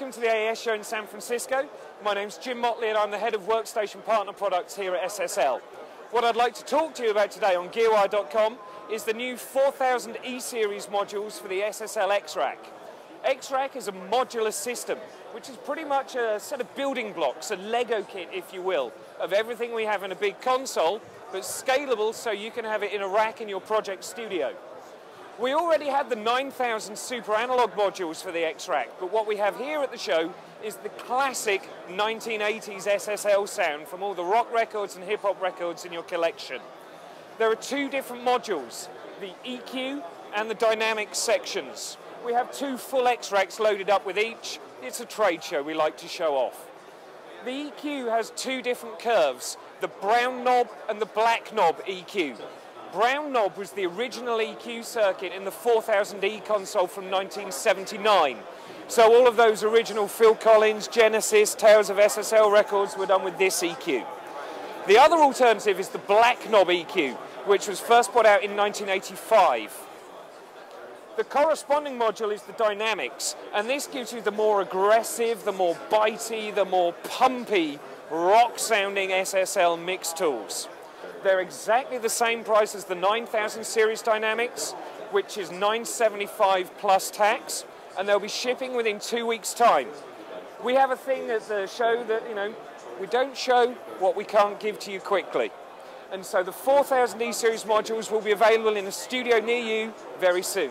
AES show in San Francisco. My name's Jim Motley and I'm the head of Workstation Partner Products here at SSL. What I'd like to talk to you about today on GearWire.com is the new 4000 E-Series modules for the SSL X-Rack. X-Rack is a modular system, which is pretty much a set of building blocks, a Lego kit, if you will, of everything we have in a big console, but scalable so you can have it in a rack in your project studio. We already had the 9000 super analog modules for the X-Rack, but what we have here at the show is the classic 1980s SSL sound from all the rock records and hip hop records in your collection. There are two different modules, the EQ and the dynamic sections. We have two full X-Racks loaded up with each. It's a trade show we like to show off. The EQ has two different curves, the brown knob and the black knob EQ. Brown knob was the original EQ circuit in the 4000E console from 1979. So all of those original Phil Collins, Genesis, Tales of SSL records were done with this EQ. The other alternative is the black knob EQ, which was first put out in 1985. The corresponding module is the dynamics, and this gives you the more aggressive, the more bitey, the more pumpy, rock-sounding SSL mix tools. They're exactly the same price as the 9000 series Dynamics, which is 975 plus tax, and they'll be shipping within two weeks' time. We have a thing at the show that, you know, we don't show what we can't give to you quickly. And so the 4000 E series modules will be available in a studio near you very soon.